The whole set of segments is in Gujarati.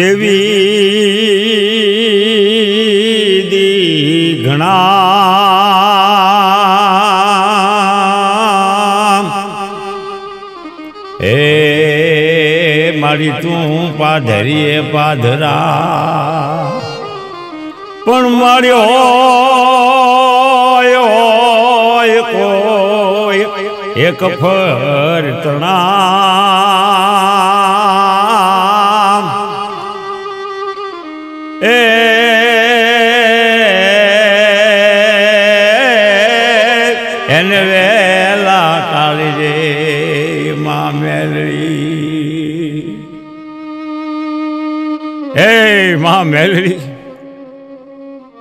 દેવી દી ઘણા. એ મારી તું પાધરીએ પાધરા. પણ મારી હોય હોય કોઈ એક ફર તણા. માં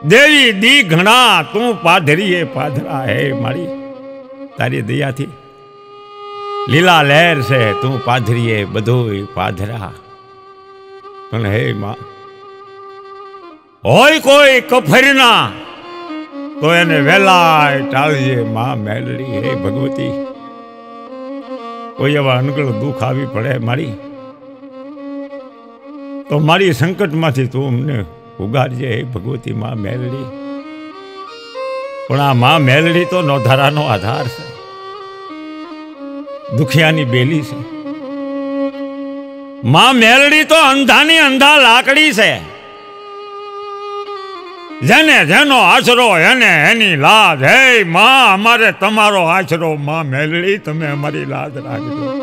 દેવી દી ઘણા, તું પાધરી એ પાધરા, હે મારી. તારી દયાથી. લીલા લહેર છે, તું પાધરીએ બધું પાધરા. પણ હે માં, હોય કોઈ કફરના, તો એને વેલા ટાળીએ માં મેલડી, હે ભગવતી. કોઈ એવા અનગળ દુઃખ આવી પડે મારી. તો મારી સંકટમાંથી તું અમને ઉગાડજે, હે ભગવતી માં મેલડી. પણ આ માં મેલડી તો નોધારાનો આધાર છે. દુખિયાની બેલી છે. માં મેલડી તો અંધાની અંધા લાકડી છે. જેને જેનો આશરો એને એની લાજ. હે માં, અમારે તમારો આશરો માં મેલડી, તમે અમારી લાજ રાખજો.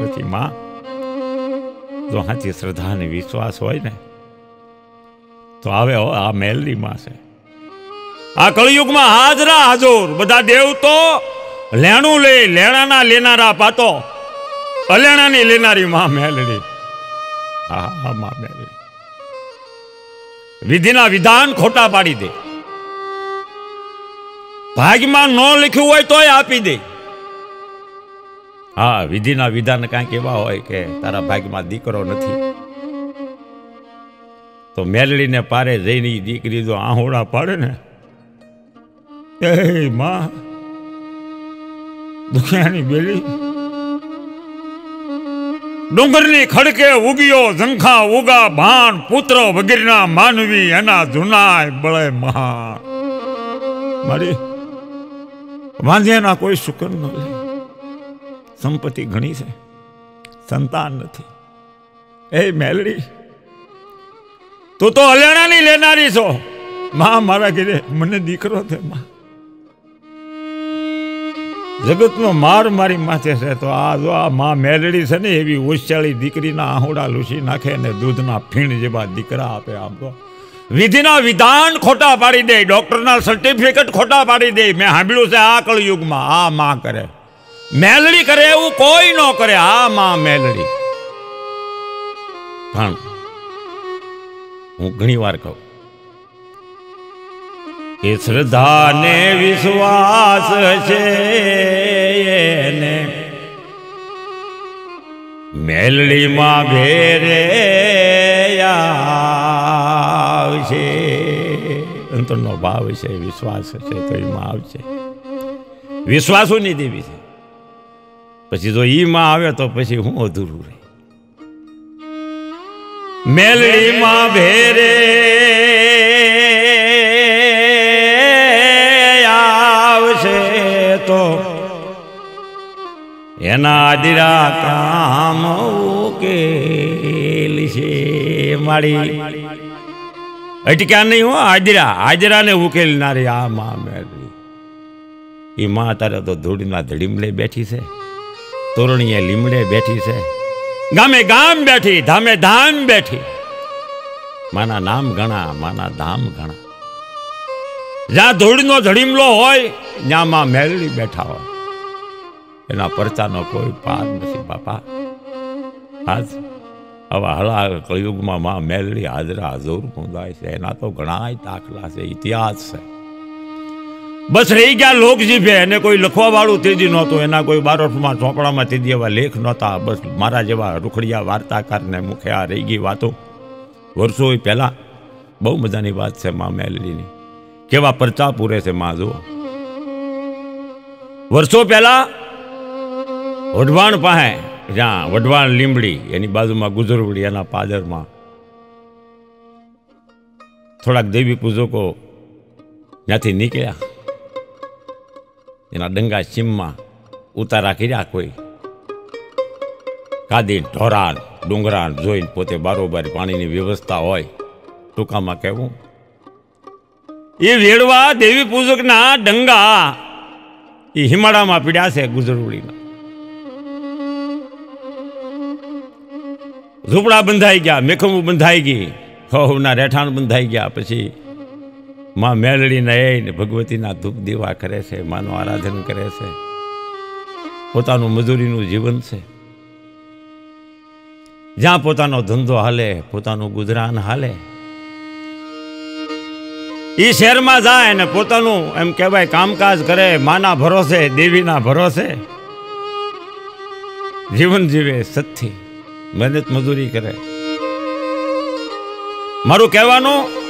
પછી માં જો સાચી શ્રદ્ધા અને વિશ્વાસ હોય ને, તો આવે આ મેલડી માં છે. આ કળિયુગમાં હાજરા હાજર, બધા દેવ તો લેણું લે લેણાના લેનારા પાતો, અલેણાની લેનારી માં મેલડી. હા, માં મેલડી. વિધિના વિધાન ખોટા પાડી દે. ભાગમાં ન લખ્યું હોય તોય આપી દે. હા, વિધિના વિધાન કાંઈક એવા હોય કે તારા ભાગમાં દીકરો નથી. તો મેલડીને પારે જઈને દીકરી જો આહોળા પાડે ને, એ માં, દુખિયાની બેલી, ડુંગરની ખડકે ઉગ્યો ઝંખા ઉગા ભાન પુત્ર વગેરેના માનવી એના જુનાય બળે મહાન. મારી વાંધ્યાના કોઈ શુકર ન સંપત્તિ ઘણી છે. સંતાન નથી. એ મેલડી, તું તો હલેણાની લેનારી છો. માં મારા ઘરે, મને દીકરો છે, માં. જગતનો માર મારી માથે છે, તો આ જો આ માં મેલડી છે ને, એવી ઓછાળી દીકરીના આહોડા લૂસી નાખે ને દૂધના ફીણ જેવા દીકરા આપે આમ તો. વિધિના વિધાન ખોટા પાડી દે, ડોક્ટરના સર્ટિફિકેટ ખોટા પાડી દે. મેં સાંભળ્યું છે, આ કળયુગમાં આ માં કરે. મેલડી કરે એવું કોઈ ન કરે. આ માં મેલડી. પણ હું ઘણી વાર કહું. એ શ્રદ્ધા ને વિશ્વાસ છે એને. મેલડીમાં ભેરે આવશે. અંતરનો ભાવ છે, વિશ્વાસ છે, તો એમાં આવશે. વિશ્વાસોની દેવી છે પછી જો ઈમાં આવે તો પછી હું અધૂરું રહે. મેલડીમાં ભેરે આવશે તો એના આદિરા કામ ઉકેલ છે મારી અટક્યા નહીં હો આદરા, આદરાને ઉકેલનારી આ મા મેળવી એ મા તારે તો ધૂળના ધડીમલે બેઠી છે. તોરણીએ લીમડે બેઠી છે. ગામે ગામ બેઠી ધામે ધામ બેઠી. માના નામ ઘણા માના ધામ ઘણા જ્યાં ધૂળનો ધડીમલો હોય ત્યાં માં મેળવી બેઠા હોય. એના પરચાનો કોઈ પાર નથી બાપા. આજ આવા હળા કળિયુગમાં માં મેલડી હાજરા હજુર મુંદાય છે. એના તો ઘણા દાખલા છે ઇતિહાસ છે. બસ રહી ગયા લોકજીભે એને કોઈ લખવા વાળું તેજી નહોતું. એના કોઈ બારોટમાં, ચોપડામાં તેજી એવા લેખ નહોતા. બસ મારા જેવા રૂખડિયા વાર્તાકારને મુખે આ રહી ગઈ વાતો. વર્ષો પહેલા બહુ મજાની વાત છે મા મેલડીની. કેવા પરચા પૂરે છે મા જુઓ. વર્ષો પહેલા વઢવાણ પાસે, જ્યાં વઢવાણ લીમડી એની બાજુમાં ગુજરવડી, એના પાદરમાં થોડાક દેવી પૂજકો ત્યાંથી નીકળ્યા. એના ડંગા સીમમાં ઉતારા કર્યા કોઈ. કાદી ઢોરાન, ડુંગરાન જોઈને પોતે બારોબાર પાણીની વ્યવસ્થા હોય. ટૂંકામાં કહેવું એ વેડવા દેવી પૂજકના ડંગા એ હિમાળામાં પીડ્યા છે ગુજરવડીના ઝૂંપડા બંધાઈ ગયા, મેખમું બંધાઈ ગઈ હવના રહેઠાણ બંધાઈ ગયા, પછી માં મેલડીને એ ભગવતીના ધૂપ દીવા કરે છે, માનું આરાધન કરે છે. પોતાનું મજૂરીનું જીવન છે. જ્યાં પોતાનો ધંધો હાલે, પોતાનું ગુજરાન હાલે. એ શહેરમાં જાય ને પોતાનું એમ કહેવાય કામકાજ કરે, માના ભરોસે, દેવીના ભરોસે. જીવન જીવે સતથી, મહેનત મજૂરી કરે. મારું કહેવાનું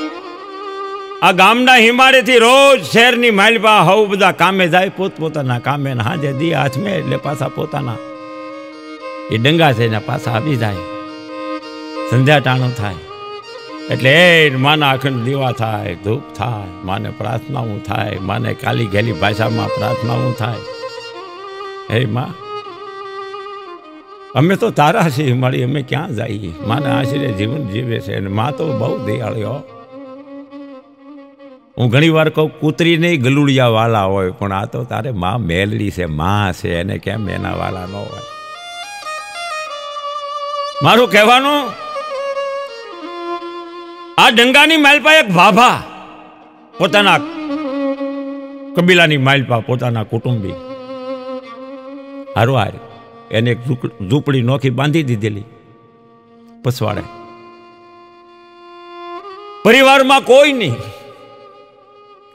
આ ગામના હિમાળેથી રોજ શહેરની માલપા હવ બધા કામે જાય, પોતપોતાના કામે હાજે દી હાથમે એટલે પાછા પોતાના એ ડંગા છે ને પાછા આવી જાય. સંધ્યા ટાણું થાય. એટલે એ માના અખંડ દીવા થાય, ધૂપ થાય, માને પ્રાર્થનાઓ થાય, માને કાલી ઘેલી ભાષામાં પ્રાર્થનાઓ થાય. હે માં, અમે તો તારા છીએ મળી અમે ક્યાં જઈએ? માને આશરે જીવન જીવે છે અને માં તો બહુ દયાળીઓ હું ઘણી વાર કહું, કૂતરી નહીં, ગલુડિયા વાલા હોય, પણ આ તો તારે માં મેલડી છે, માં છે, એને કેમ એના વાલા ન હોય? મારું કહેવાનું, આ ડંગાની માલપા એક ભાભા, પોતાના કબીલાની માલપા, પોતાના કુટુંબી. હારવાર એને એક ઝૂંપડી નોખી બાંધી દીધેલી પછવાડે પરિવારમાં કોઈ નહીં.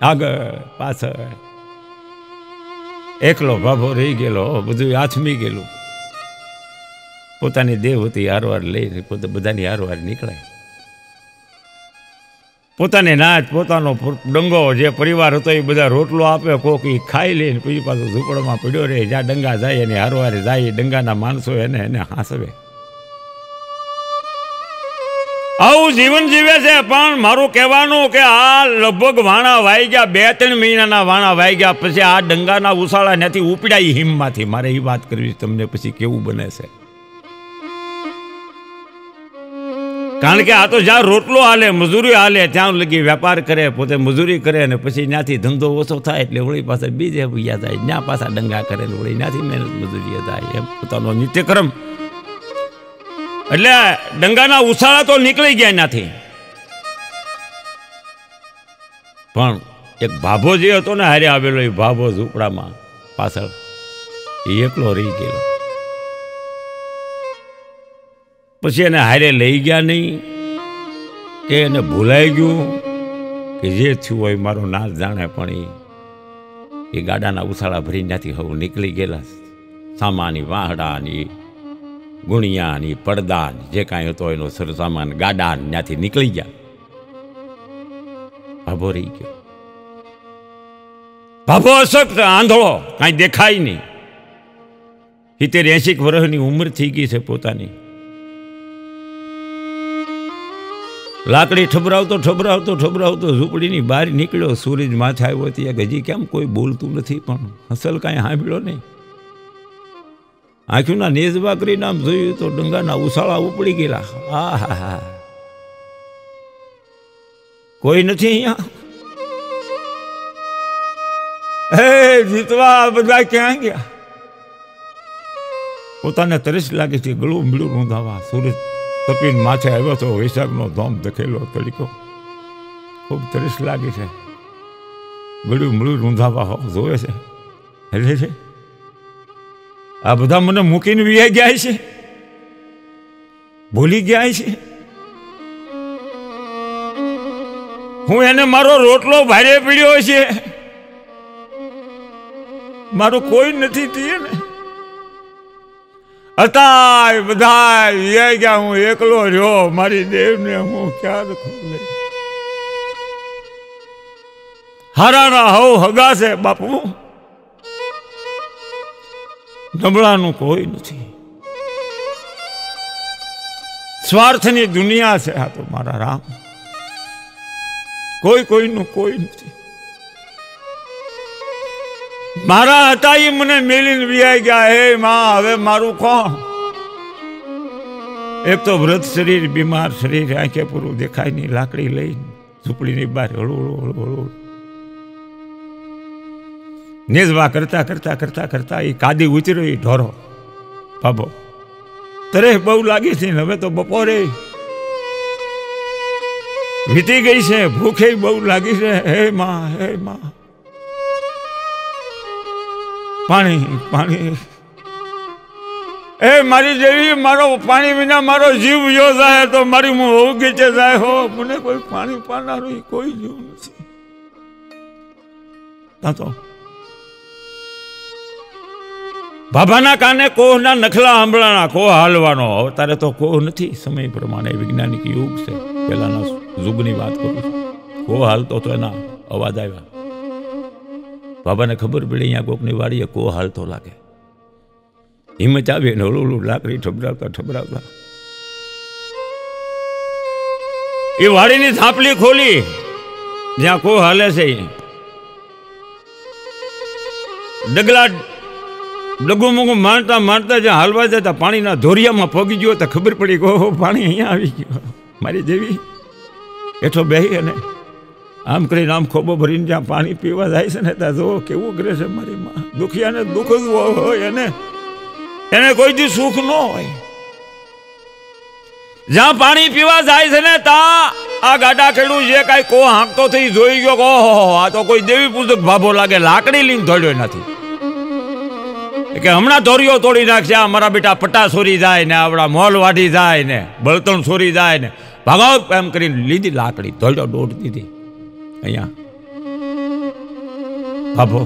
આગળ પાછળ. એકલો ભાભો રહી ગયેલો, બધું આથમી ગયેલું. પોતાની દેવતી હારવાર લઈને પોતે, બધાની હારવાર નીકળે પોતાની નાચ પોતાનો ડંગો, જે પરિવાર હતો એ બધા રોટલો આપે, કોક એ ખાઈ લઈને પછી પાછો ઝૂંપડમાં પડ્યો રહે, જ્યાં ડંગા જાય એને હારવારે જાય, ડંગાના માણસો એને એને હાંસવે. આવું જીવન જીવે છે, પણ મારું કહેવાનું કે આ લગભગ વાણા વાઈ ગયા, બે, ત્રણ મહિનાના વાણા વાઈ ગયા, પછી આ ડંગાના ઉસાળા નથી ઉપડ્યા હિમમાંથી. મારે એ વાત કરવી તમને પછી કેવું બને છે? કારણ કે આ તો જ્યાં રોટલો હાલે, મજૂરી હાલે, ત્યાં લગી વેપાર કરે, પોતે મજૂરી કરે અને પછી ત્યાંથી ધંધો ઓછો થાય એટલે વળી પાસે બીજે ભૂયા થાય ત્યાં પાછા ડંગા કરે વળી ત્યાંથી મહેનત મજૂરી થાય એમ પોતાનો નિત્યક્રમ. એટલે ડંગાના ઉછાળા તો નીકળી ગયા એનાથી. પણ એક ભાભો જે હતો ને હારે આવેલો એ ભાભો ઝૂંપડામાં પાછળ, એ એકલો રહી ગયેલો. પછી એને હારે લઈ ગયા નહીં, કે એને ભૂલાઈ ગયું, કે જે થયું હોય મારો ના જાણે, પણ એ ગાડાના ઉછાળા ભરી ત્યાંથી હવે નીકળી ગયેલા. સામાની વાહડાની ગુણિયાની પડદા જે કાંઈ હતો એનો સરસામાન ગાડા ત્યાંથી નીકળી ગયા. ભાભો રહી ગયો. ભાભો અશક્ત, આંધળો, કાંઈ દેખાય નહીં. સિત્તેર એસી વર્ષની ઉંમર થઈ ગઈ છે પોતાની. લાકડી ઠબરાવતો ઠબરાવતો ઠબરાવતો ઝૂંપડીની બહાર નીકળ્યો. સૂરજ માથે આવ્યો ત્યાં. હજી કેમ કોઈ બોલતું નથી પણ હસલ કાંઈ સાંભળ્યો નહીં. આંખીના નેજવા વાકરી નામ જોયું તો ડંગાના ઉછાળા ઉપડી ગયેલા. આ હા કોઈ નથી અહીંયા? હે, જીતવા બધા ક્યાં ગયા? પોતાને તરસ લાગે છે, ગળું મીળું રૂંધાવા સૂરજ તપીને માથે આવ્યો તો વૈશાખનો ધોમ દખેલો તરીકો ખૂબ તરસ લાગે છે. ગળું મળું રૂંધાવા જોવે છે. હેલે છે? આ બધા મને મૂકીને વિયા ગયા છે. ભૂલી ગયા છે. હું એને મારો રોટલો ભારે પીડ્યો છે. મારું કોઈ નથી થયે ને. અતાય બધા વિયા ગયા, હું એકલો રહ્યો. મારી દેવને હું ક્યાં ખોલે હારાના હવ હગાશે બાપુ. નબળાનું કોઈ નથી. સ્વાર્થની દુનિયા છે આ તો મારા રામ. કોઈ કોઈનું કોઈ નથી. મારા હતા એ મને મેલીને વિયાઈ ગયા, હે માં, હવે મારું કોણ? એક તો વ્રત શરીર, બીમાર શરીર, આંખે પૂરું દેખાય નહીં, લાકડી લઈને ઝૂંપડીની બહાર હળુ હળુ હળુ હળુ. નેજવા કરતા કરતા કરતા કરતા એ કાદી ઉતર્યો એ ઢોરો. બાબો તરે બહુ લાગી છે હવે તો બપોરે વીતી ગઈ છે, ભૂખે બહુ લાગી છે. હે માં હે માં. પાણી પાણી. એ મારી જેવી મારો પાણી વિના મારો જીવ જો જાય, તો મારી હું હોવું ગીચે જાય હો? મને કોઈ પાણી પાનારું કોઈ જીવ નથી. તા બાબાના કાને કોહના નખલા આંબળાના કોહ હાલવાનો? અત્યારે તો કોહ નથી. સમય પ્રમાણે વૈજ્ઞાનિક યુગ છે. પહેલાના યુગની વાત કરું છું. કોહ હાલતો તો એના અવાજ આવ્યા. બાબાને ખબર પડી અહીંયા કોકની વાડીએ કોહ હાલતો લાગે. હિંમત આવી ને હળું લાકડી ઠબરાવતા ઠબરાવતા. એ વાડીની થાપલી ખોલી. જ્યાં કોહ હાલે છે ડગલા ડગું માણતા મારતા જ્યાં હાલવા જતા પાણીના ધોરિયામાં પગી ગયો તો ખબર પડી ગયો પાણી અહીંયા આવી ગયો. મારી જેવી એઠો બેહી અને આમ કરીને આમ ખોબો ભરીને જ્યાં પાણી પીવા જાય છે ને ત્યાં જો કેવું કરે છે મારી માં. દુખિયાને દુઃખ જ હોય એને. એને કોઈ દી સુખ ન હોય. જ્યાં પાણી પીવા જાય છે ને ત્યાં આ ગાડા ખેડૂત જે કાંઈ કો હાંકતો થઈ જોઈ ગયો ઓહો, આ તો કોઈ દેવી પૂજક ભાભો લાગે લાકડી લઈને ધોડ્યો નથી. કે હમણાં દોરીઓ તોડી નાખશે, આ મારા બેટા પટ્ટા સોરી જાય ને આપણા મોલ વાઢી જાય ને, બળતણ સોરી જાય ને. ભગાવ એમ કરીને લીધી લાકડી ધોલ્યો દોડ દીધી. અહીંયા. બાબો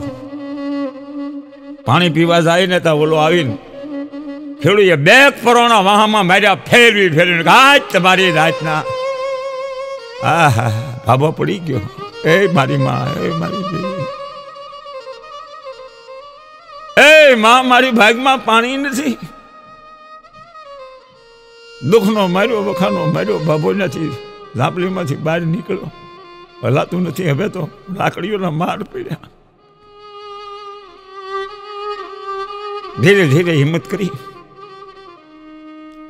પાણી પીવા જાય ને તો ઓલો આવીને ખેડૂએ બે પરોણા વાહમાં માર્યા, ફેરવી, ફેરવીને આજ તમારી રાતના. આહા ભાભો પડી ગયો. એ મારી માં, એ મારી એ માં મારી ભાગમાં પાણી નથી. દુઃખનો માર્યો વખાનો માર્યો, ભાભો નથી. ઝાંપલીમાંથી બહાર નીકળ્યો હલાતું નથી. હવે તો લાકડીઓના માર પડ્યા. ધીરે ધીરે હિંમત કરી.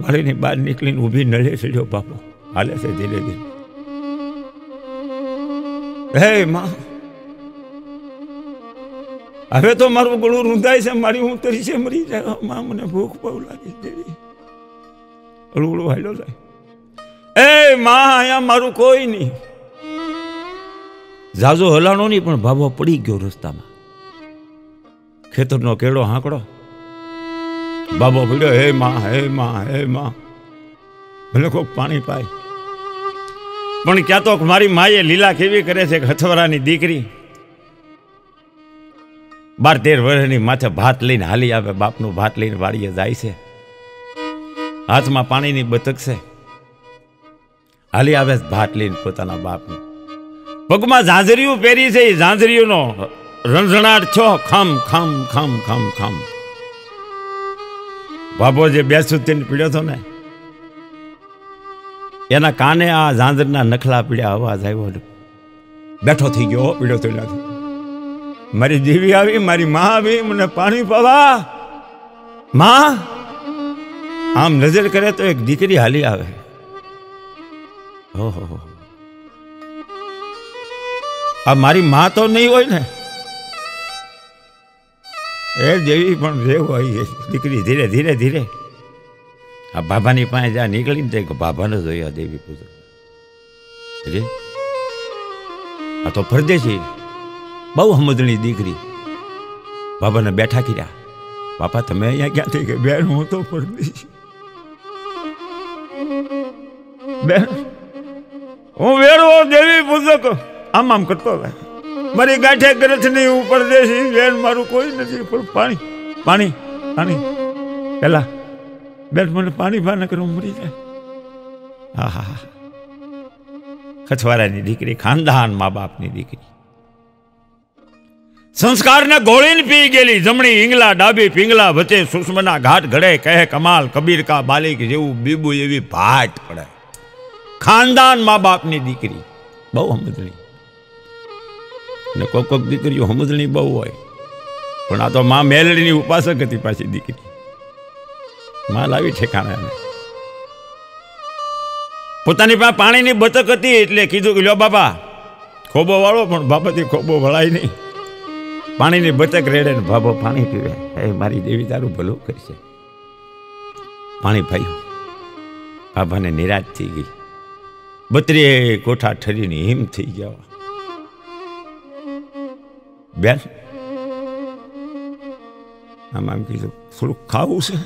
વાળીની બહાર નીકળીને ઊભી નળે ચડ્યો બાપો હાલે છે ધીરે ધીરે. હે, માં. હવે તો મારું ગળું રૂંધાય છે, મારી હું તરી છે, મરી જાય. માં, મને ભૂખ બહુ લાગી જેવી હળું હાલ્યો જાય એ માં, અહીંયા મારું કોઈ નહીં. ઝાઝો હલાણો નહીં પણ ભાભો પડી ગયો રસ્તામાં. ખેતરનો કેળો હાંકડો. બાબો ભીડ્યો, હે માં હે માં હે માં. ભલે કોક પાણી પાય. પણ ક્યાં તો મારી માએ લીલા કેવી કરે છે કે હથવરાની દીકરી. બાર તેર વર્ષની માથે ભાત લઈને હાલી આવે, બાપનું ભાત લઈને વાડીએ જાય છે. હાથમાં પાણીની બતક છે. હાલી આવે ભાત લઈને પોતાના બાપનું. પગમાં ઝાંઝરિયું પહેરી છે, એ ઝાંઝરિયુંનો રણઝણાટ છો, ખમ ખમ ખમ ખમ ખમ. બાબો જે બેસું તેને પીડ્યો હતો ને, એના કાને આ ઝાંઝરના નખલા પીડ્યા અવાજ આવ્યો બેઠો થઈ ગયો, પીડ્યો તો મારી દેવી આવી, મારી માં આવી, મને પાણી પાવા. માં, આમ નજર કરે તો એક દીકરી હાલી આવે. ઓહો. આ મારી માં તો નહીં હોય ને. એ દેવી પણ રેવ હોય દીકરી ધીરે ધીરે ધીરે. આ બાબાની પાસે જ્યાં નીકળીને તે બાબાને જોયા દેવી પૂજા આ તો પરદેશી. બહુ હમદની દીકરી. બાબાને બેઠા કર્યા. બાપા, તમે અહીંયા ક્યાં થઈ કે બેન, હું તો પરદેશી. બેન, હું વેરવો દેવી પુસ્તક આમ આમ કરતો હતા મારી ગાંઠે ગ્રથ નહીં હું પરદેશી બેન મારું કોઈ નથી, પણ પાણી પાણી પાણી. પેલા બેન, મને પાણી ભાન કરું, મરી જાય. હા હા હા ખછવારાની દીકરી, ખાનદાન મા બાપની દીકરી. સંસ્કારને ગોળીને પી ગયેલી જમણી ઈંગલા, ડાબી પિંગલા વચ્ચે સુષ્મના ઘાટ ઘડે, કહે કમાલ કબીર કા બાલિક જેવું બીબુ એવી ભાટ પડે. ખાનદાન મા બાપની દીકરી, બહુ સમજણી ને કોક કોક દીકરીઓ સમજણી બહુ હોય. પણ આ તો મા મેલડીની ઉપાસક હતી પાછી દીકરી. મા લાવી ઠેકાણે પોતાની પાસે પાણીની બતક હતી એટલે કીધું કે, લ્યો બાપા, ખોબો વાળો પણ બાપાથી ખોબો વળાય નહીં. પાણીની બચક રેડે ને ભાભો પાણી પીવે. એ મારી દેવી તારું ભલું કરશે. પાણી પાયું. ભાભાને નિરાશ થઈ ગઈ. બત્રીએ કોઠા ઠરીને હિમ થઈ ગયા. બેન, આમ આમ કીધું, થોડુંક ખાવું છે?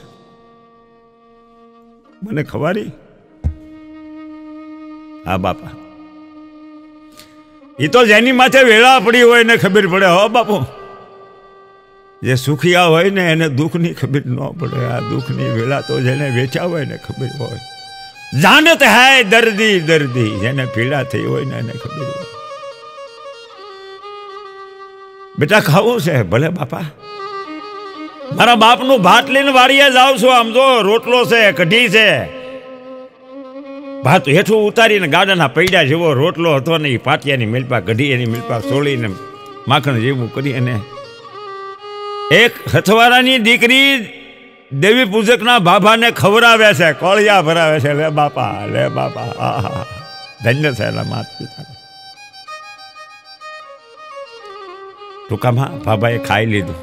મને ખવારી હા, બાપા. એ તો જેની માથે વેળા પડી હોય ને ખબર પડે, હો, બાપુ. જે સુખિયા હોય ને, એને દુઃખની ખબર ન પડે. આ દુઃખની વેળા તો જેને વેચ્યા હોય ને ખબર હોય. જાનત હે દર્દી દર્દી. જેને પીડા થઈ હોય ને એને ખબર હોય. બેટા, ખાવું છે, ભલે બાપા. મારા બાપનું ભાત લઈને વાડીએ જાઉં છું. આમ જો રોટલો છે, કઢી છે. ભાત હેઠું ઉતારીને ગાડાના પૈડા જેવો રોટલો હતો ને એ પાટિયાની મિલપા, કઢી એની મિલપા, સોળીને માખણ જેવું કરી અને એક હથવારાની દીકરી દેવી પૂજકના બાભાને ખવડાવે છે, કોળિયા ભરાવે છે, લે બાપા લે બાપા આહા ધન્ય એના માત પિતા ટૂંકામાં બાબાએ ખાઈ લીધું.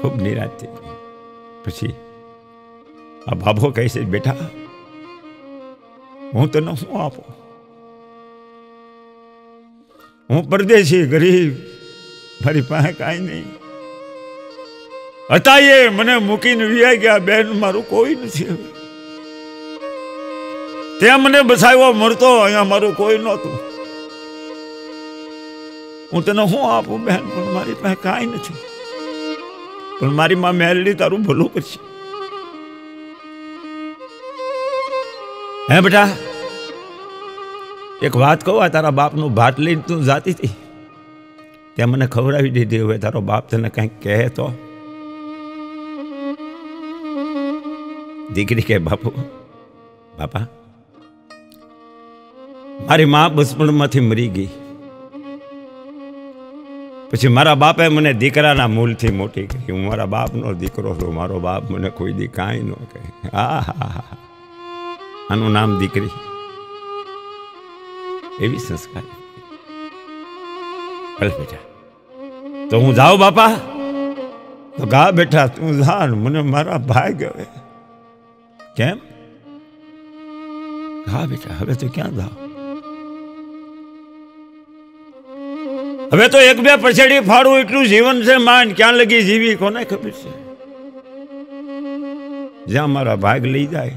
ખૂબ નિરાશ થઈ પછી આ બાબો કહે છે, બેટા, હું તને શું આપું? હું પરદેશી, ગરીબ, મારી પાસે કાંઈ નહીં. હતા એ મને મૂકીને વિયા ગયા, બેન, મારું કોઈ નથી ત્યાં મને બસાવ્યો મળતો, અહીંયા મારું કોઈ નહોતું. હું તને શું આપું, બેન? પણ મારી પાસે કાંઈ નથી. પણ મારી માં મેલડી તારું ભલું કરશે. હે બેટા, એક વાત કહું, આ તારા બાપનું ભાત લઈને તું જાતી હતી. ત્યાં મને ખવડાવી દીધી, હવે તારો બાપ તને કંઈક કહે તો? દીકરી કે બાપુ, બાપા, મારી મા બચપણમાંથી મરી ગઈ. પછી મારા બાપે મને દીકરાના મૂલથી મોટી કરી. હું મારા બાપનો દીકરો છું. મારો બાપ મને કોઈ દી કાંઈ ન કહે. હા હા હા આનું નામ દીકરી. એવી સંસ્કાર. તો હું જાઉં બાપા? તો ગા બેઠા તું જા મને મારા ભાઈ ગવે કેમ? હા બેટા હવે તો ક્યાં જાવ? હવે તો એક બે પછેડી ફાડવું એટલું જીવન છે માંડ ક્યાં લગી જીવી કોને ખબર છે? જ્યાં મારા ભાગ લઈ જાય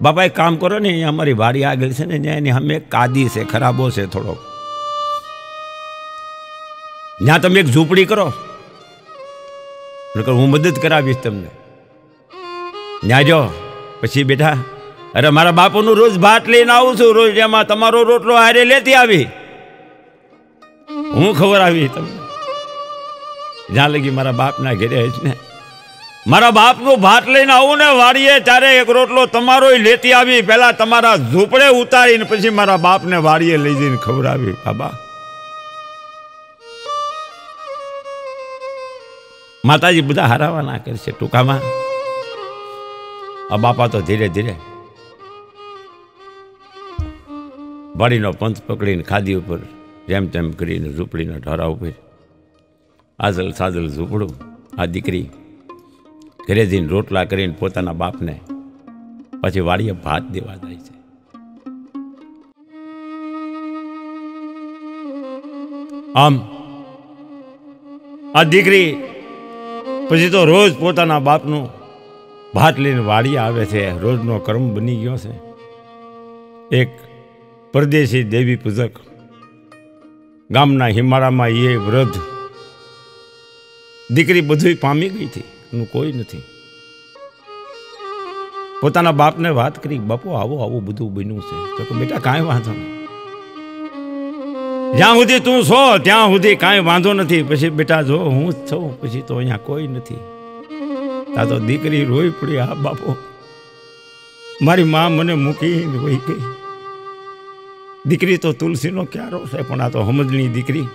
બાપા એક કામ કરો ને અહીંયા અમારી વાડી આગળ છે ને ત્યાં એની અમે કાદી છે ખરાબો છે થોડો ત્યાં તમે એક ઝૂંપડી કરો. હું મદદ કરાવીશ તમને. ત્યાં જો, પછી બેટા, અરે મારા બાપુનું રોજ ભાત લઈને આવું છું, રોજ એમાં તમારો રોટલો હારે લેતી આવી. હું ખબર આવી તમને? જ્યાં લગી મારા બાપના ઘેરે જ ને. મારા બાપનું ભાત લઈને આવું ને વાડીએ ત્યારે એક રોટલો તમારો લેતી આવી. પહેલાં તમારા ઝૂંપડે ઉતારીને પછી મારા બાપને વાડીએ લઈ જઈને ખવડાવી. બાબા માતાજી બધા હરાવાના કરશે ટૂંકામાં. આ બાપા તો ધીરે ધીરે વાડીનો પંથ પકડીને ખાદી ઉપર જેમ તેમ કરીને ઝૂંપડીના ઢોરા ઉપર આઝલ સાજલ ઝૂંપડું, આ દીકરી ઘરે જઈને રોટલા કરીને પોતાના બાપને પછી વાડીએ ભાત દેવા જાય છે. આમ આ દીકરી પછી તો રોજ પોતાના બાપનું ભાત લઈને વાડી આવે છે. રોજનો કર્મ બની ગયો છે. એક પરદેશી દેવી પૂજક ગામના હિમાળામાં એ વૃદ્ધ દીકરી બધું પામી ગઈ હતી. એનું કોઈ નથી. પોતાના બાપને વાત કરી, બાપુ, આવો, આવું બધું બન્યું છે. તો કે, બેટા, કાંઈ વાંધો નહીં. જ્યાં સુધી તું છો, ત્યાં સુધી કાંઈ વાંધો નથી. પછી બેટા, જો હું જ છું, પછી તો અહીંયા કોઈ નથી. તા તો દીકરી રોઈ પડી, આ બાપો. મારી મા મને મૂકીને વહી ગઈ. દીકરી તો તુલસીનો ક્યારો છે, પણ આ તો હમજની દીકરી.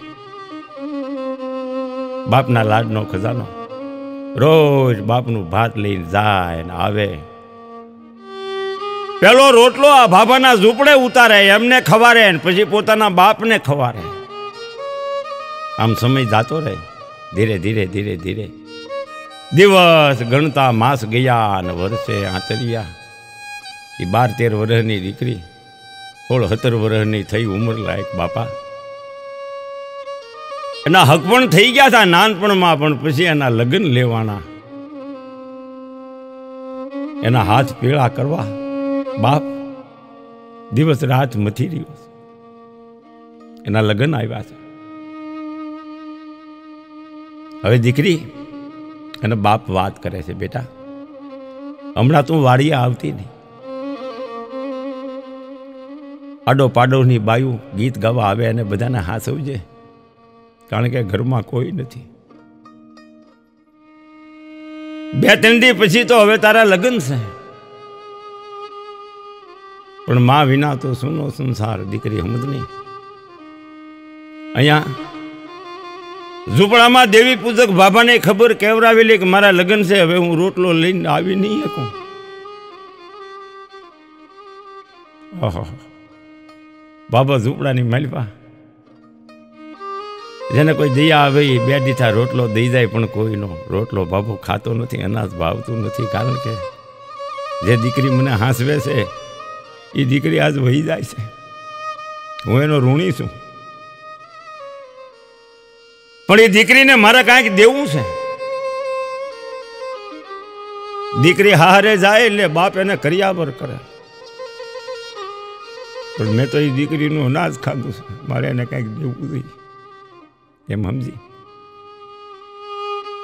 બાપના લાડનો ખજાનો. રોજ બાપનું ભાત લઈને જાય ને આવે. પેલો રોટલો આ ભાભાના ઝૂંપડે ઉતારે, એમને ખવારે પછી પોતાના બાપને ખવારે. આમ સમય જાતો રહે. ધીરે ધીરે ધીરે ધીરે. દિવસ ગણતા માસ ગયા ને વર્ષે આંતરિયા. એ બાર તેર વર્ષની દીકરી, સોળ, સત્તર વર્ષની થઈ ઉંમર લાયક બાપા. એના હક પણ થઈ ગયા હતા નાનપણમાં, પણ પછી એના લગ્ન લેવાના. એના હાથ પીળા કરવા. બાપ, દિવસ રાત મથી રહ્યો. એના લગ્ન આવ્યા છે. હવે દીકરી અને બાપ વાત કરે છે, બેટા. હમણાં તું વાડીએ આવતી નહીં. આડો પાડોની બાયું ગીત ગાવા આવે અને બધાને હાસવજે. કારણ કે ઘરમાં કોઈ નથી. બે, ત્રણ દી પછી તો હવે તારા લગ્ન છે. પણ માં વિના તો સુનો સંસાર દીકરી સમજની અહીંયા ઝૂંપડામાં દેવી પૂજક બાબાને ખબર કેવરાવેલી કે મારા લગ્ન છે, હવે હું રોટલો લઈને આવી નહીં શકું. ઓહો. બાબા ઝૂંપડાની માલિપા. જેને કોઈ દયા આવે એ બે દીઠા રોટલો દઈ જાય, પણ કોઈનો રોટલો બાબો ખાતો નથી, અનાજ ભાવતું નથી, કારણ કે જે દીકરી મને હાંસવે છે એ દીકરી આજ વહી જાય છે. હું એનો ઋણી છું. પણ એ દીકરીને મારે કાંઈક દેવું છે. દીકરી હારે જાય એટલે બાપ એને કરિયાવર કરે. પણ મેં તો એ દીકરીનું અનાજ ખાધું છે. મારે એને કાંઈક દેવું જોઈએ. એમ સમજી.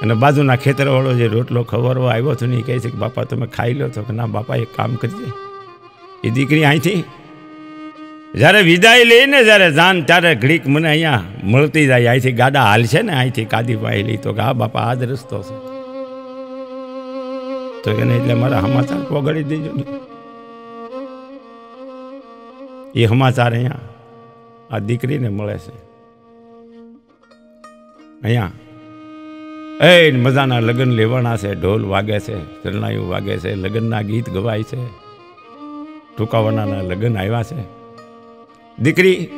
અને બાજુના ખેતરવાળો જે રોટલો ખવરવા આવ્યો હતો ને એ કહે છે કે, બાપા, તમે ખાઈ લો છો. કે, ના, બાપા, એક કામ કરજે. એ દીકરી અહીંથી જ્યારે વિદાય લઈને જ્યારે જાન ત્યારે ઘડીક મને અહીંયા મળતી જાય. અહીંથી ગાડા હાલશે ને અહીંથી કાદી પાઈ લઈ તો કે, હા બાપા, આ જ રસ્તો છે. તો એને એટલે મારા સમાચાર પોગાડી દેજો ને. એ સમાચાર અહીંયા આ દીકરીને મળે છે. અહીંયા. એ મજાના લગ્ન લેવાના છે, ઢોલ વાગે છે શરણાયું વાગે છે, લગ્નના ગીત ગવાય છે. ટૂંકાવાના લગ્ન આવ્યા છે. દીકરી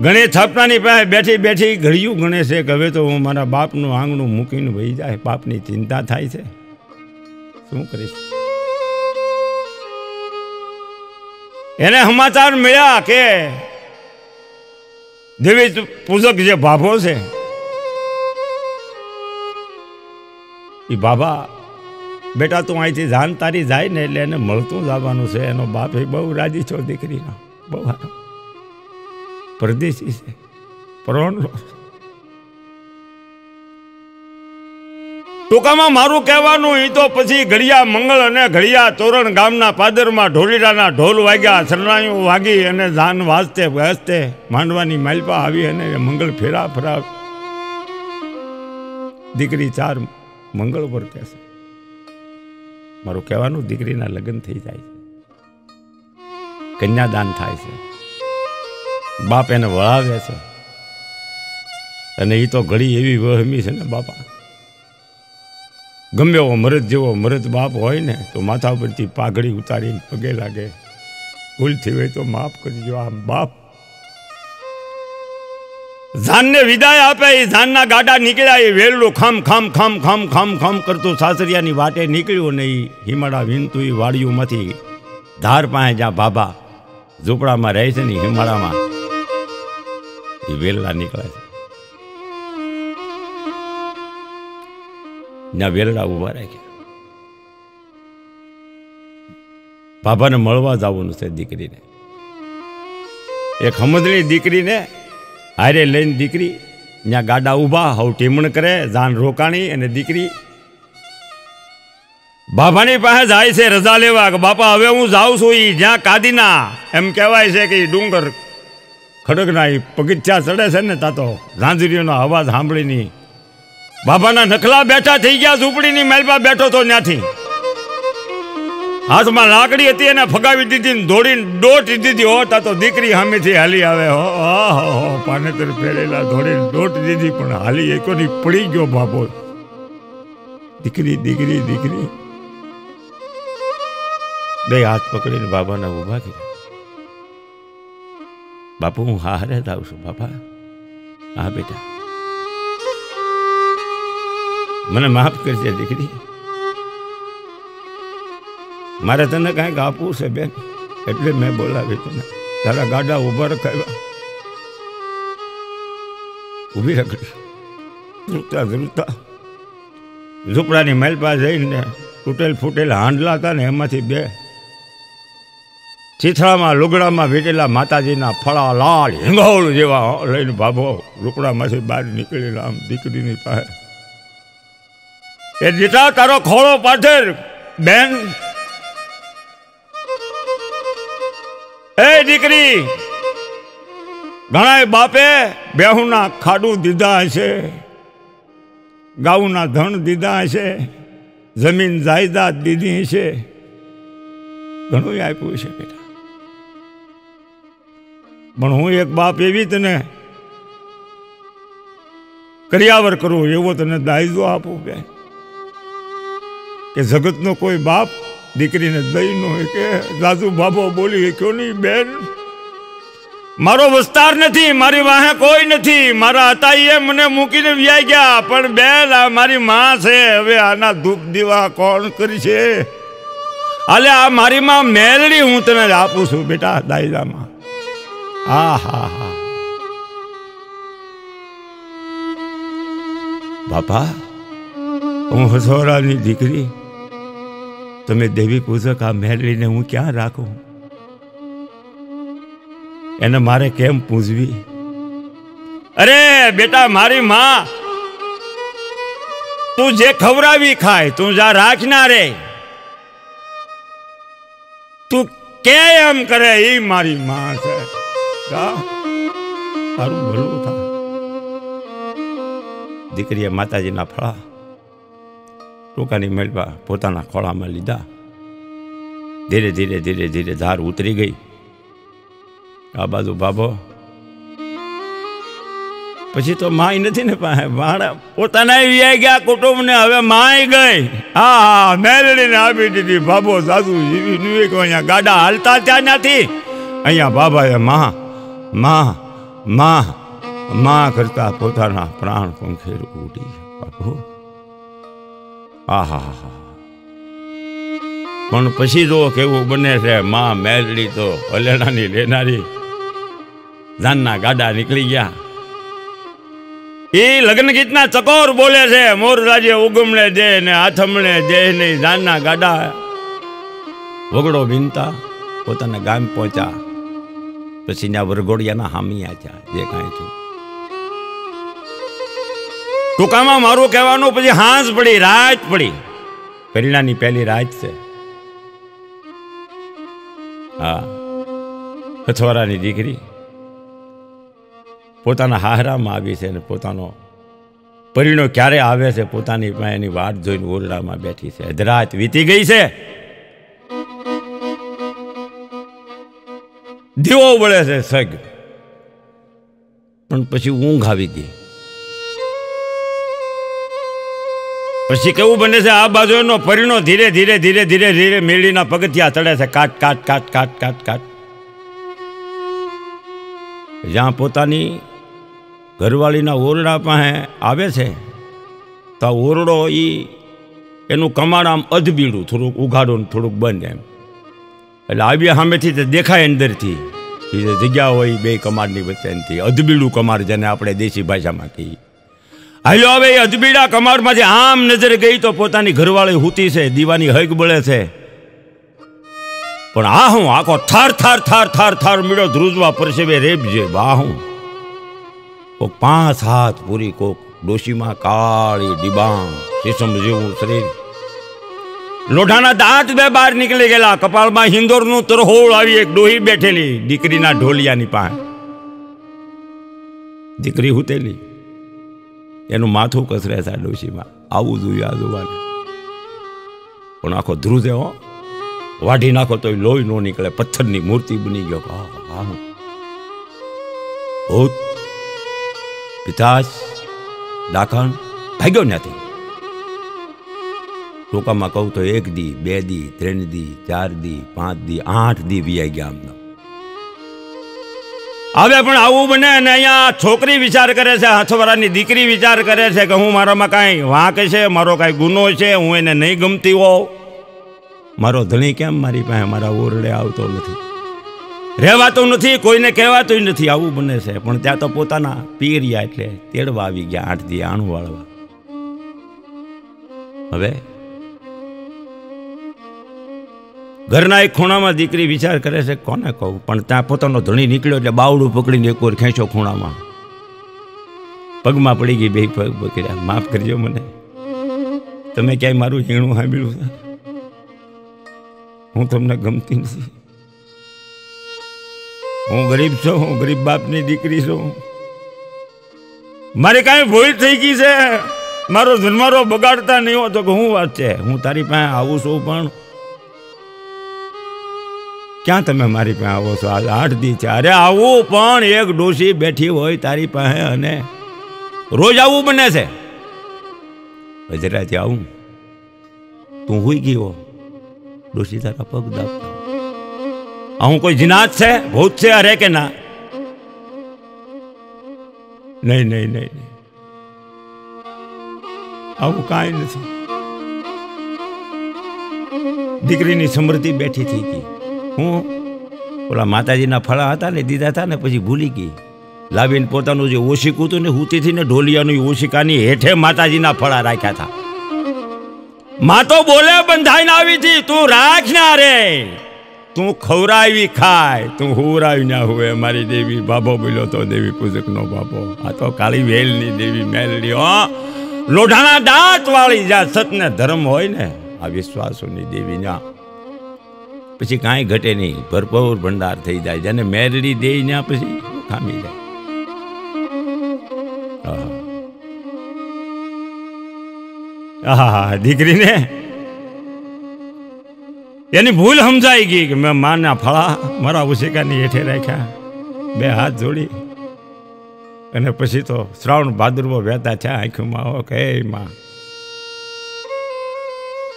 ગણે થાપનાની પાસે બેઠી બેઠી ઘડિયું ગણે છે કે હવે તો હું મારા બાપનું આંગણું મૂકીને વહી જાય, બાપની ચિંતા થાય છે. શું કરીશ? એને સમાચાર મળ્યા કે દેવી પૂજક જે ભાભો છે એ બાબા બેટા, તું અહીંથી જાન તારી જાય ને એટલે એને મળતું જવાનું છે. એનો બાપ એ બહુ રાજી છો દીકરીનો. બહુ પરદેશી છે. ટૂંકામાં મારું કહેવાનું એ તો પછી ઘડિયા મંગળ અને ઘડિયા તોરણ ગામના પાદરમાં ઢોલીડાના ઢોલ વાગ્યા સરનાયું વાગી અને જાન વાજતે વાજતે માંડવાની માલપા આવી અને મંગળ ફેરા ફરા દીકરી ચાર મંગળ પર કહેશે મારું કહેવાનું દીકરીના લગ્ન થઈ જાય છે. કન્યાદાન થાય છે. બાપ એને વળાવે છે. અને એ તો ઘડી એવી વહમી છે ને બાપા. ગમે એવો મરદ જેવો મરદ બાપ હોય ને, તો માથા પરથી પાઘડી ઉતારીને પગે લાગે. ભૂલથી હોય તો માફ કરજો. આ બાપ જાનને વિદાય આપે એ જાનના ગાડા નીકળ્યા એ વેલડું ખમ ખમ ખમ ખમ ખમ ખમ કરતું સાસરિયાની વાટે નીકળ્યું ને એ હિમાળા વિનતું એ વાડીઓમાંથી ધાર પાસે જ્યાં બાબા ઝૂંપડામાં રહે છે ને હિમાડામાં એ વેલડા નીકળે છે. ત્યાં વેલડા ઊભા રાખ્યા બાબાને મળવા જવાનું છે દીકરીને. એક સમજણી દીકરીને હારે લઈને દીકરી ત્યાં ગાડા ઊભા, હવ ટીમણ કરે, જાન રોકાણી અને દીકરી, બાપાની પાસે જાય છે રજા લેવા, કે બાપા હવે હું જાઉં છું ઈ જ્યાં કાદીના. એમ કહેવાય છે કે એ ડુંગર ખડકના એ પગથિયા ચડે છે ને તા તો ઝાંઝરીઓનો અવાજ સાંભળીની બાબાના નખલા બેઠા થઈ ગયા, ઝૂંપડીની મેલપા બેઠો તો ત્યાંથી હાથમાં લાકડી હતી એને ફગાવી દીધી ને દોડીને દોટ દીધી હોત તો દીકરી સામેથી હાલી આવે હો. હો પાનેતર ફેરેલા દોડીને દોટ દીધી, પણ હાલી એકોની પડી ગયો બાપો. દીકરી દીકરી દીકરી. બે હાથ પકડીને બાબાને ઊભા કર્યા. બાપુ, હું હારે જ આવું છું, બાપા. હા, બેટા. મને માફ કરજે, દીકરી. મારે તને કાંઈક આપવું છે, બેન. એટલે મેં બોલાવી તને. તારા ગાડા ઊભા રખાવ્યા ઊભી રખડી ધ્રુતા ધ્રુતા ઝૂંપડાની પાસે જઈને તૂટેલ ફૂટેલ હાંડલા હતા ને એમાંથી બે ચીથળામાં લુગડામાં વીટેલા માતાજીના ફળા લાલ હિંગોળ જેવા લઈને ભાભો રૂપડામાંથી બહાર નીકળેલા આમ દીકરીની પાસે. એ દીતા તારો ખોળો પાછળ બેન એ દીકરી ઘણા બાપે બેહુના ખાડું દીધા હશે, ગાઉના ધણ દીધા હશે, જમીન જાયદાદ દીધી હશે. ઘણું આપ્યું છે બેટા. પણ હું એક બાપ એવી તને કર્યાવર કરું, એવો તને દાયદો આપું બેન. કે જગતનો કોઈ બાપ દીકરીને દઈનો કે દાદુ બાબો બોલી ક્યો નહીં, બેન. મારો વિસ્તાર નથી, મારી વાહે કોઈ નથી. મારા હતા એ મને મૂકીને વ્યાઈ ગયા, પણ બેન, આ મારી માં છે. હવે આના ધૂપ દીવા કોણ કરી છે હાલે, આ મારી માં મેલડી હું તને આપું છું, બેટા દાયજામાં હા હા હા. બાપા, હું હસોરાની દીકરી. તમે દેવી પૂજક, આ મેળવીને હું ક્યાં રાખું? એને મારે કેમ પૂજવી? અરે, બેટા, મારી માં, તું જે ખવડાવી ખાય, તું જા રાખના રે. તું કે એમ કરે એ મારી માં છે. તારું ભલું થાય દીકરીએ માતાજીના ફળા ટૂંકાની મેળવા પોતાના ખોળામાં લીધા. ધીરે ધીરે ધીરે ધીરે ધાર ઉતરી ગઈ. આ બાજુ બાબો પછી તો માય નથી ને પાસે માણા પોતાના વ્યાઈ ગયા કુટુંબને, હવે માય ગઈ. હા મેલડીને આપી દીધી. બાબો સાસુ જીવી નિવેક અહીંયા ગાડા હાલતા ત્યાં નથી અહીંયા બાબાએ મા મા મા મા કરતા પોતાના પ્રાણ પંખેર ઉડી બાપુ આહા હા પણ પછી જો કેવું બને છે, માં મેલડી તો અલેણાની લેનારી ધાનના ગાડા નીકળી ગયા. એ લગ્ન ગીતના ચકોર બોલે છે, મોર રાજે ઉગમણે દે ને આથમણે દે ને ધાનના ગાડા વગડો વિનતા પોતાના ગામ પહોંચ્યા. પછી ત્યાં વરઘોડિયાના હામી આચ્યા જે કાંઈ થયું. ટૂંકામાં મારું કહેવાનું પછી હાંસ પડી, રાત પડી. પરિણાની પહેલી રાત છે. હા. અથવારાની દીકરી પોતાના હાહરામાં આવી છે અને પોતાનો પરિણો ક્યારે આવે છે પોતાની એની વાટ જોઈને ઓરડામાં બેઠી છે. અધરાત વીતી ગઈ છે. દીવો બળે છે સગ. પણ પછી ઊંઘ આવી ગઈ. પછી કેવું બને છે? આ બાજુ એનો પરિણો ધીરે ધીરે ધીરે ધીરે ધીરે મેળીના પગથિયા ચડે છે. કાટ કાટ કાટ કાટ કાટ કાટ. જ્યાં પોતાની ઘરવાળીના ઓરડા પાસે આવે છે તો આ ઓરડો એ એનું કમાડ આમ અધબીડું થોડુંક ઉઘાડું થોડુંક બંધ એમ. એટલે આવ્યા સામેથી તે દેખાય અંદરથી. એ જે જગ્યા હોય બે કમાડની વચ્ચેથી. અધબીડું કમાડ જેને આપણે દેશી ભાષામાં કહીએ. હાલો, હવે એ અજબીડા કમાડમાંથી આમ નજર ગઈ તો પોતાની ઘરવાળી હૂતી છે, દીવાની હગ બળે છે. પણ આ હું આખો થાર થાર થાર થાર થાર મીડો ધ્રુજવા પરસેવે રેબજે બા હું. કોક પાંચ હાથ પૂરી, કોક ડોશીમાં કાળી ડિબાંગ શીશમ જેવું શરીર. લોઢાના દાંત બે બહાર નીકળી ગયેલા, કપાળમાં હિંદોરનું તરહોળ આવી એક ડોહી બેઠેલી, દીકરીના ઢોલિયાની પાસે. દીકરી હુતેલી. એનું માથું કસરે છે ડોશીમાં. આવું જોઈએ આ જોવાને. પણ આખો ધ્રુજે હો વાઢી નાખો તો લોહી ન નીકળે, પથ્થરની મૂર્તિ બની ગયો. હા ભૂત, પિતાશ, ડાકણ, ભાગ્યો નથી ટૂંકામાં કહું તો એક દી, બે દી, ત્રણ દી, ચાર દી, પાંચ દી, આઠ દી વીઆઈ ગયા આમનો હવે પણ આવું બને અને અહીંયા છોકરી વિચાર કરે છે, હાથવરાની દીકરી વિચાર કરે છે કે હું મારામાં કાંઈ વાંક છે, મારો કાંઈ ગુનો છે, હું એને નહીં ગમતી હોઉં. મારો ધણી કેમ મારી પાસે મારા ઓરડે આવતો નથી? રહેવાતું નથી, કોઈને કહેવાતું નથી, આવું બને છે. પણ ત્યાં તો પોતાના પીરિયા એટલે તેડવા આવી ગયા, આઠ દી આણું વાળવા. હવે ઘરના એક ખૂણામાં દીકરી વિચાર કરે છે, કોને કહું? પણ ત્યાં પોતાનો ધણી નીકળ્યો એટલે બાવડું પકડીને એક વાર ખેંચો ખૂણામાં. પગમાં પડી ગઈ બે પગ પકડ્યા. માફ કરજો મને. તમે ક્યાંય મારું હીણું સાંભળ્યું હું તમને ગમતી નથી. હું ગરીબ છું, હું ગરીબ બાપની દીકરી છું. મારી કાંઈ ભૂલ થઈ ગઈ છે? મારો જન્મારો બગાડતા નહીં હોતો કે હું વાત છે? હું તારી પાસે આવું છું પણ ક્યાં તમે મારી પાસે આવો છો? આજે આઠ દી છે. અરે આવું પણ એક ડોસી બેઠી હોય તારી પાસે અને રોજ આવું બને છે. હજરાથી આવું. તું હોઈ ગયો. ડોસી તારા પગ દાબતા. આવું કોઈ જીનાત છે? ભૂત છે? અરે કે ના? નહીં નહીં નહીં. આવું કાંઈ નથી. દીકરીની સમૃદ્ધિ બેઠી થઈ ગઈ. હું? ઓલા માતાજીના ફળા હતા ને, દીધા હતા ને, પછી ભૂલી ગઈ. લાવીને પોતાનું જે ઓશિકું હતું ને હુતીથી ને ઢોલિયાનું ઓશિકાની હેઠે માતાજીના ફળા રાખ્યા હતા. માં તો બોલે, બંધાઈને આવી હતી તું રાખ ના રે તું ખવરાવી ખાય, તું હુરાવી ના હોય મારી દેવી બાબો બોલ્યો તો દેવી પૂજકનો બાબો આ તો કાળી વેલની દેવી મેલડી, હો. લોઢાણા દાંત વાળી જ્યાં સતને ધર્મ હોય ને, આ વિશ્વાસોની દેવી ત્યાં પછી કાંઈ ઘટે નહીં. ભરપૂર ભંડાર થઈ જાય જેને મેરડી દે ત્યાં પછી ખામી જાય. આહા. દીકરીને? એની ભૂલ સમજાઈ ગઈ કે મેં માના ફળા મારા ઉશિકાની હેઠે રાખ્યા. બે હાથ જોડી. અને પછી તો શ્રાવણ ભાદરવો વહેતા છે આંખમાં, ઓકે માં.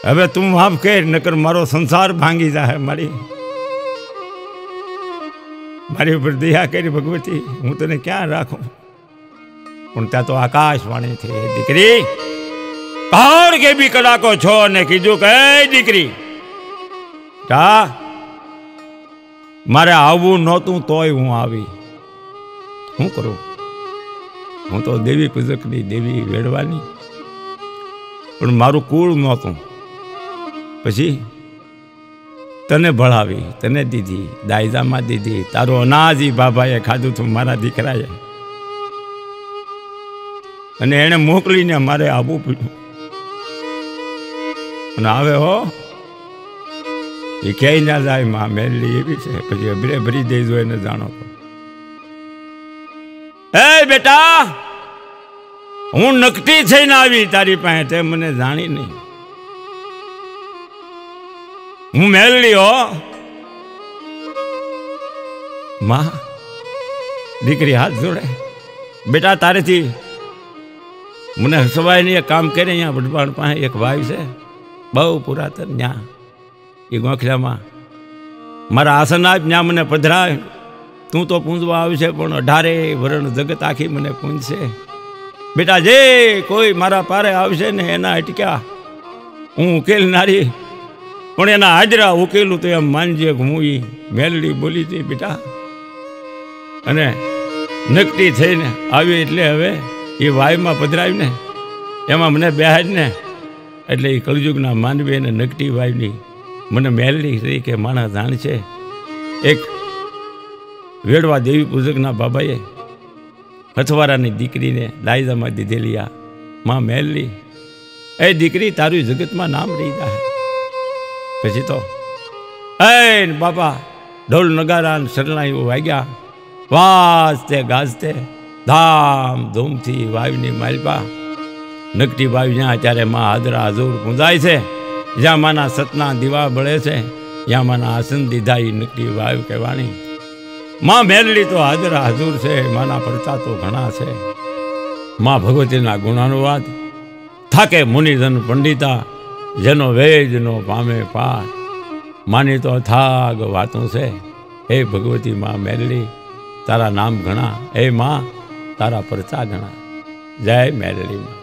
હવે તું માફ કર, નકર મારો સંસાર ભાંગી જાય મારી. મારી ઉપર દયા કરી ભગવતી, હું તને ક્યાં રાખું? પણ ત્યાં તો આકાશવાણી છે, દીકરી. કોણ કે બી કલાકો છો ને કીધું કે દીકરી કા મારે આવવું નહોતું તોય હું આવી. શું કરું? હું તો દેવી પૂજકની દેવી વેડવાની. પણ મારું કુળ નહોતું. પછી તને ભળાવી તને દીધી દાયદામાં દીધી, તારું અનાજી બાબાએ ખાધું તું, મારા દીકરાએ. અને એણે મોકલીને મારે આવવું પડ્યું. અને આવે હો, એ ક્યાંય ના જાય, માં મેલી એવી છે, પછી અભરે ભરી દેજો એને જાણો તો. એ બેટા, હું નકટી થઈને આવી તારી પાસે, તે મને જાણી નહીં. હું મેલડી હો માં, દીકરી હાથ જોડે. બેટા, તારેથી મને હસવાય એક કામ કરે અહીંયા વડવાણ પાસે એક ભાઈ છે, બહુ પુરાતન ત્યાં એ ગોખલામાં મારા આસન આપ ત્યાં મને પધરાય. તું તો પૂંજવા આવશે, પણ અઢારે વરણ જગત આખી મને પૂંજશે. બેટા, જે કોઈ મારા પારે આવશે ને એના અટક્યા, હું ઉકેલનારી પણ એના હાજરા ઉકેલું તો એમ માનજે હું મેલડી બોલી હતી, બેટા. અને નકટી થઈને આવી એટલે હવે એ વાયમાં પધરાવીને, એમાં મને બેહાજ ને એટલે એ કળયુગના માનવી અને નકટી વાયની મને મેલડી થઈ કે માણસ જાણ છે. એક વેડવા દેવી પૂજકના બાબાએ હથવારાની દીકરીને દાયજામાં દીધેલી આ માં મેલડી. એ દીકરી, તારું જગતમાં નામ રહી જાય પછી તો એ બાપા, ઢોલ નગારા શરણાઈઓ વાગ્યા. વાજતે ગાજતે ધામ ધૂમથી વાયુની માલપા. નકટી વાયુ જ્યાં ત્યારે માં હાજરા હજુર કુંજાય છે, જ્યાં માના સતના દીવા બળે છે યા માના આસન દીધા એ નકટી વાયુ કહેવાની. માં મેલડી તો હાજરા હાજુર છે, માના પડતા તો ઘણા છે. માં ભગવતીના ગુણાનુવાદ થાકે મુનિધન પંડિતા જેનો વેદનો પામે પાર. માની તો અથાગ વાતો છે. હે ભગવતી માં મેલડી તારા નામ ઘણા. હે માં, તારા પરચા ઘણા. જય મેલડી માં.